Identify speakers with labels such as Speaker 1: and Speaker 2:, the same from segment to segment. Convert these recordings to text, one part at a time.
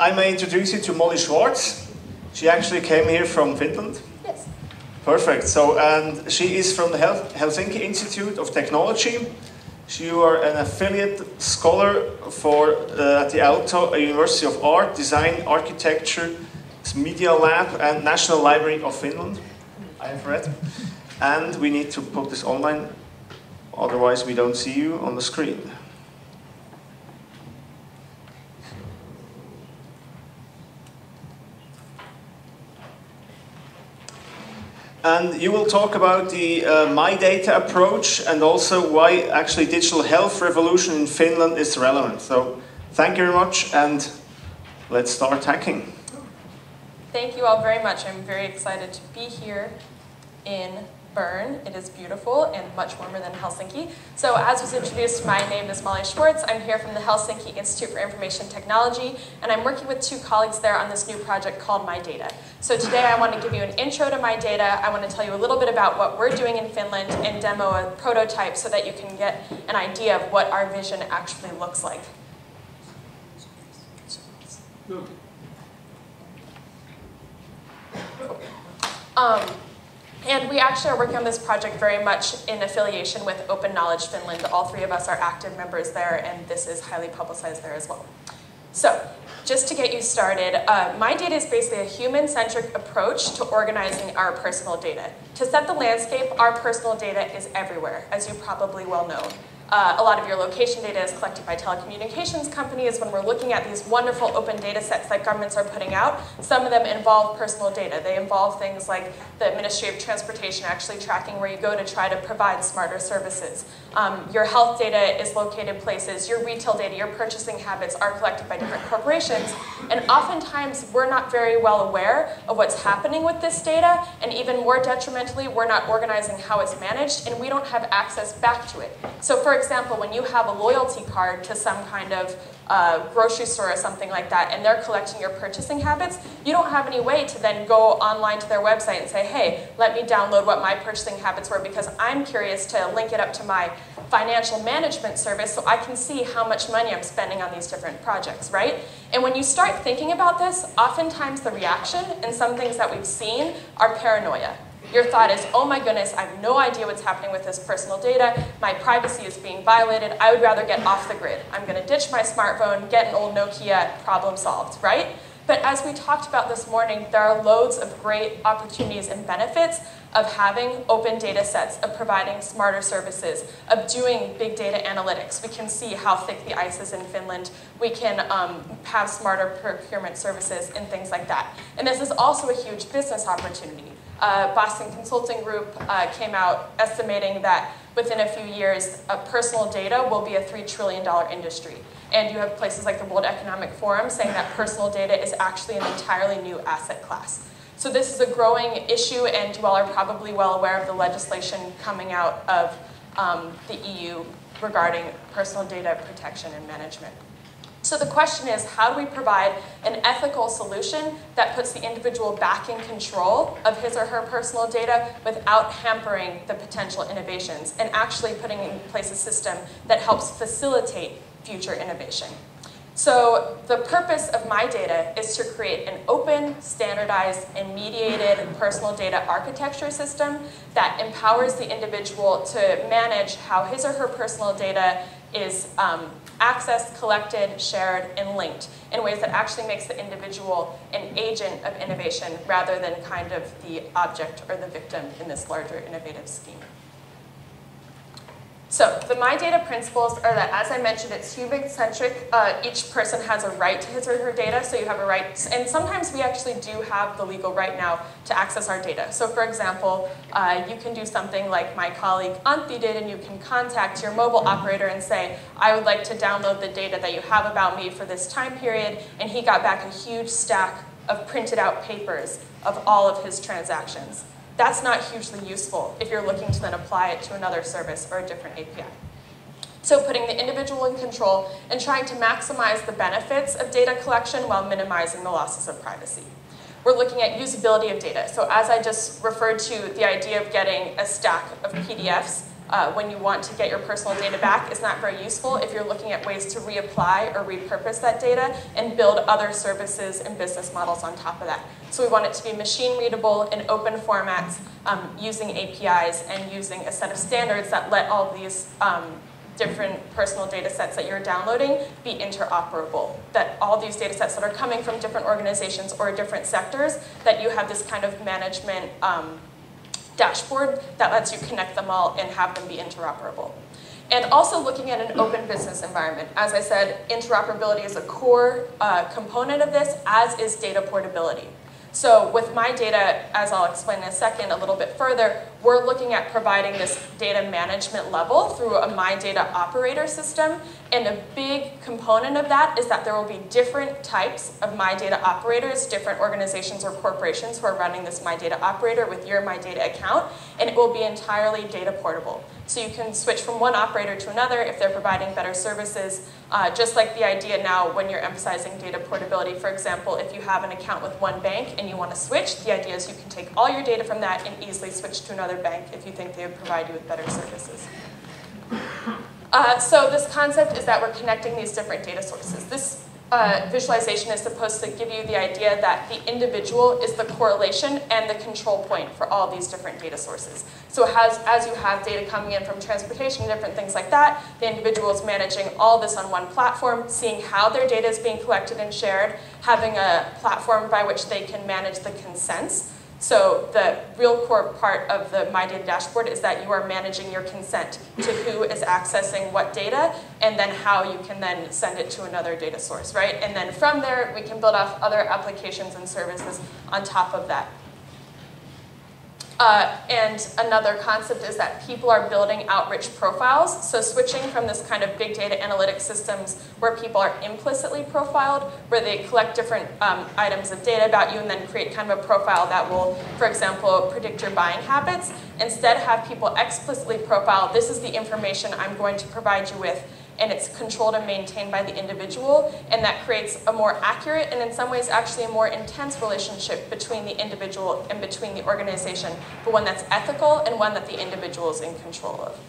Speaker 1: I may introduce you to Molly Schwartz. She actually came here from Finland.
Speaker 2: Yes.
Speaker 1: Perfect. So, and she is from the Hel- Helsinki Institute of Technology. She are an affiliate scholar for uh, at the Aalto University of Art, Design, Architecture, Media Lab, and National Library of Finland. I have read. And we need to put this online, otherwise we don't see you on the screen. And you will talk about the uh, My Data approach and also why actually digital health revolution in Finland is relevant. So thank you very much and let's start hacking.
Speaker 2: Thank you all very much. I'm very excited to be here in Bern. It is beautiful and much warmer than Helsinki. So as was introduced, my name is Molly Schwartz. I'm here from the Helsinki Institute for Information Technology, and I'm working with two colleagues there on this new project called My Data. So today I want to give you an intro to My Data. I want to tell you a little bit about what we're doing in Finland and demo a prototype so that you can get an idea of what our vision actually looks like. Um, and we actually are working on this project very much in affiliation with Open Knowledge Finland. All three of us are active members there, and this is highly publicized there as well. So, just to get you started, uh, My Data is basically a human-centric approach to organizing our personal data. To set the landscape, our personal data is everywhere, as you probably well know. Uh, a lot of your location data is collected by telecommunications companies. When we're looking at these wonderful open data sets that governments are putting out, some of them involve personal data. They involve things like the Ministry of Transportation actually tracking where you go to try to provide smarter services. Um, your health data is located places, your retail data, your purchasing habits are collected by different corporations. And oftentimes, we're not very well aware of what's happening with this data, and even more detrimentally, we're not organizing how it's managed, and we don't have access back to it. So for example, when you have a loyalty card to some kind of uh, grocery store or something like that, and they're collecting your purchasing habits, you don't have any way to then go online to their website and say, hey, let me download what my purchasing habits were because I'm curious to link it up to my financial management service so I can see how much money I'm spending on these different projects, right? And when you start thinking about this, oftentimes the reaction and some things that we've seen are paranoia. Your thought is, oh my goodness, I have no idea what's happening with this personal data. My privacy is being violated. I would rather get off the grid. I'm going to ditch my smartphone, get an old Nokia, problem solved, right? But as we talked about this morning, there are loads of great opportunities and benefits of having open data sets, of providing smarter services, of doing big data analytics. We can see how thick the ice is in Finland. We can um, have smarter procurement services and things like that. And this is also a huge business opportunity uh, Boston Consulting Group uh, came out estimating that within a few years, uh, personal data will be a $3 trillion industry. And you have places like the World Economic Forum saying that personal data is actually an entirely new asset class. So this is a growing issue, and you all are probably well aware of the legislation coming out of um, the EU regarding personal data protection and management. So the question is, how do we provide an ethical solution that puts the individual back in control of his or her personal data without hampering the potential innovations and actually putting in place a system that helps facilitate future innovation? So the purpose of my data is to create an open, standardized, and mediated personal data architecture system that empowers the individual to manage how his or her personal data is um, accessed, collected, shared, and linked in ways that actually makes the individual an agent of innovation rather than kind of the object or the victim in this larger innovative scheme. So the My Data principles are that, as I mentioned, it's human-centric. Uh, each person has a right to his or her data, so you have a right, and sometimes we actually do have the legal right now to access our data. So for example, uh, you can do something like my colleague Antti did, and you can contact your mobile operator and say, I would like to download the data that you have about me for this time period, and he got back a huge stack of printed out papers of all of his transactions that's not hugely useful if you're looking to then apply it to another service or a different API. So putting the individual in control and trying to maximize the benefits of data collection while minimizing the losses of privacy. We're looking at usability of data. So as I just referred to the idea of getting a stack of PDFs uh, when you want to get your personal data back is not very useful if you're looking at ways to reapply or repurpose that data and build other services and business models on top of that. So we want it to be machine readable in open formats um, using APIs and using a set of standards that let all these um, different personal data sets that you're downloading be interoperable. That all these data sets that are coming from different organizations or different sectors, that you have this kind of management um, dashboard that lets you connect them all and have them be interoperable. And also looking at an open business environment. As I said, interoperability is a core uh, component of this, as is data portability. So with my data, as I'll explain in a second a little bit further, we're looking at providing this data management level through a My Data operator system. And a big component of that is that there will be different types of My Data operators, different organizations or corporations who are running this My Data operator with your My Data account, and it will be entirely data portable. So you can switch from one operator to another if they're providing better services, uh, just like the idea now when you're emphasizing data portability. For example, if you have an account with one bank and you want to switch, the idea is you can take all your data from that and easily switch to another bank if you think they would provide you with better services. Uh, so this concept is that we're connecting these different data sources. This uh, visualization is supposed to give you the idea that the individual is the correlation and the control point for all these different data sources. So has, as you have data coming in from transportation different things like that, the individual is managing all this on one platform, seeing how their data is being collected and shared, having a platform by which they can manage the consents, so the real core part of the My Data dashboard is that you are managing your consent to who is accessing what data and then how you can then send it to another data source, right? And then from there, we can build off other applications and services on top of that. Uh, and another concept is that people are building out rich profiles. So switching from this kind of big data analytic systems where people are implicitly profiled, where they collect different um, items of data about you and then create kind of a profile that will, for example, predict your buying habits. Instead, have people explicitly profile, this is the information I'm going to provide you with and it's controlled and maintained by the individual, and that creates a more accurate and in some ways actually a more intense relationship between the individual and between the organization, but one that's ethical and one that the individual is in control of.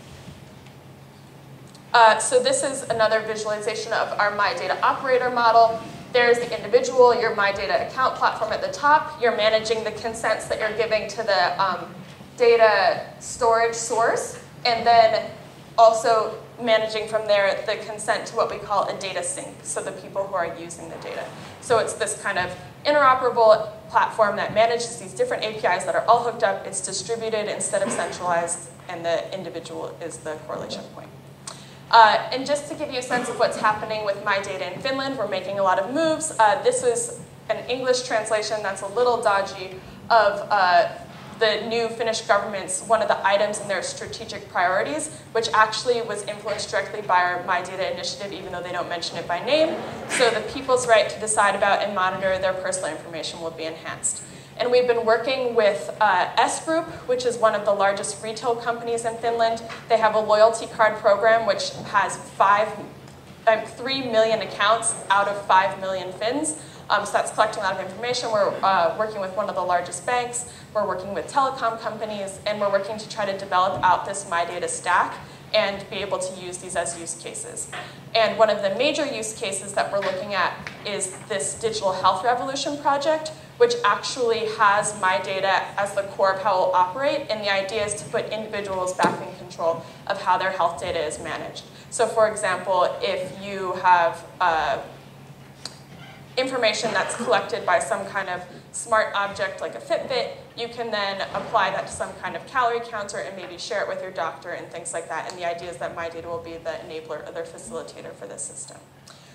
Speaker 2: Uh, so this is another visualization of our My Data operator model. There's the individual, your My Data account platform at the top. You're managing the consents that you're giving to the um, data storage source, and then also managing from there the consent to what we call a data sink, so the people who are using the data. So it's this kind of interoperable platform that manages these different APIs that are all hooked up, it's distributed instead of centralized, and the individual is the correlation point. Uh, and just to give you a sense of what's happening with my data in Finland, we're making a lot of moves. Uh, this is an English translation that's a little dodgy of uh, the new Finnish government's one of the items in their strategic priorities, which actually was influenced directly by our My Data initiative, even though they don't mention it by name. So the people's right to decide about and monitor their personal information will be enhanced. And we've been working with uh, S Group, which is one of the largest retail companies in Finland. They have a loyalty card program which has five, um, three million accounts out of five million Finns. Um, so that's collecting a lot of information. We're uh, working with one of the largest banks. We're working with telecom companies, and we're working to try to develop out this My Data stack and be able to use these as use cases. And one of the major use cases that we're looking at is this Digital Health Revolution project, which actually has my data as the core of how it will operate, and the idea is to put individuals back in control of how their health data is managed. So for example, if you have uh, information that's collected by some kind of smart object like a Fitbit, you can then apply that to some kind of calorie counter and maybe share it with your doctor and things like that. And the idea is that my data will be the enabler or the facilitator for this system.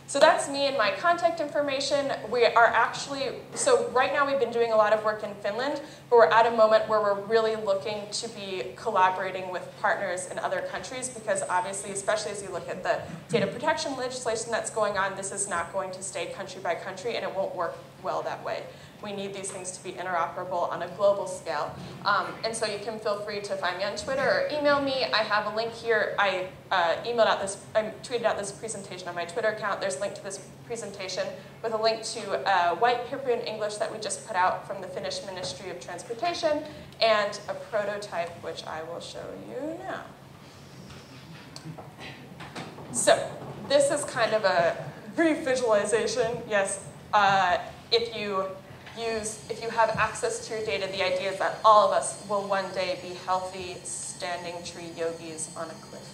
Speaker 2: So that's me and my contact information. We are actually, so right now we've been doing a lot of work in Finland, but we're at a moment where we're really looking to be collaborating with partners in other countries because obviously, especially as you look at the data protection legislation that's going on, this is not going to stay country by country and it won't work well that way we need these things to be interoperable on a global scale. Um, and so you can feel free to find me on Twitter or email me. I have a link here. I uh, emailed out this, I tweeted out this presentation on my Twitter account. There's a link to this presentation with a link to a white paper in English that we just put out from the Finnish Ministry of Transportation and a prototype, which I will show you now. So this is kind of a brief visualization. Yes, uh, if you use, if you have access to your data, the idea is that all of us will one day be healthy, standing tree yogis on a cliff.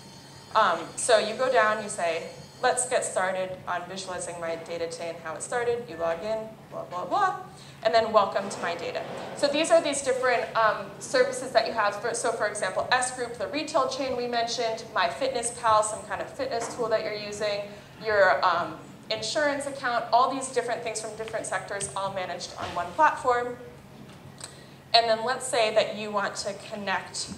Speaker 2: Um, so you go down, you say, let's get started on visualizing my data today and how it started. You log in, blah, blah, blah, and then welcome to my data. So these are these different um, services that you have. For, so for example, S Group, the retail chain we mentioned, MyFitnessPal, some kind of fitness tool that you're using, your um, insurance account, all these different things from different sectors all managed on one platform. And then let's say that you want to connect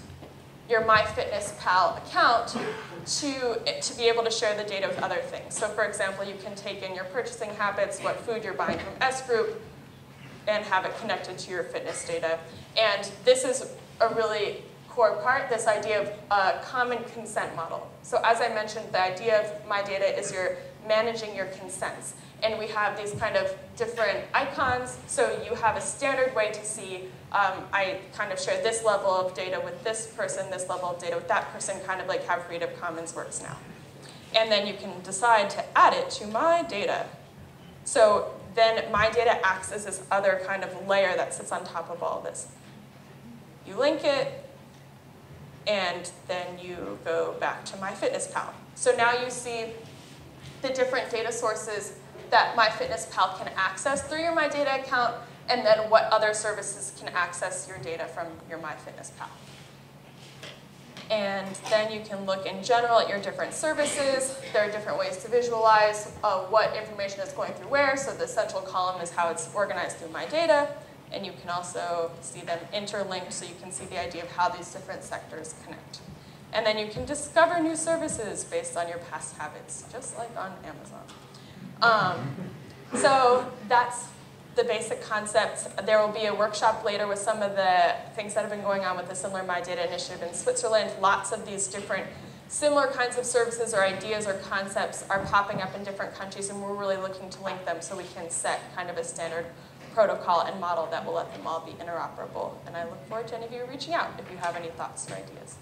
Speaker 2: your MyFitnessPal account to, to be able to share the data with other things. So for example, you can take in your purchasing habits, what food you're buying from S Group, and have it connected to your fitness data. And this is a really core part, this idea of a common consent model. So as I mentioned, the idea of my data is you're managing your consents. And we have these kind of different icons, so you have a standard way to see, um, I kind of share this level of data with this person, this level of data with that person, kind of like how Creative Commons works now. And then you can decide to add it to my data. So then my data acts as this other kind of layer that sits on top of all this. You link it, and then you go back to MyFitnessPal. So now you see the different data sources that MyFitnessPal can access through your MyData account, and then what other services can access your data from your MyFitnessPal. And then you can look in general at your different services. There are different ways to visualize uh, what information is going through where. So the central column is how it's organized through my data. And you can also see them interlinked so you can see the idea of how these different sectors connect. And then you can discover new services based on your past habits, just like on Amazon. Um, so that's the basic concepts. There will be a workshop later with some of the things that have been going on with the Similar My Data initiative in Switzerland. Lots of these different similar kinds of services or ideas or concepts are popping up in different countries and we're really looking to link them so we can set kind of a standard protocol and model that will let them all be interoperable. And I look forward to any of you reaching out if you have any thoughts or ideas.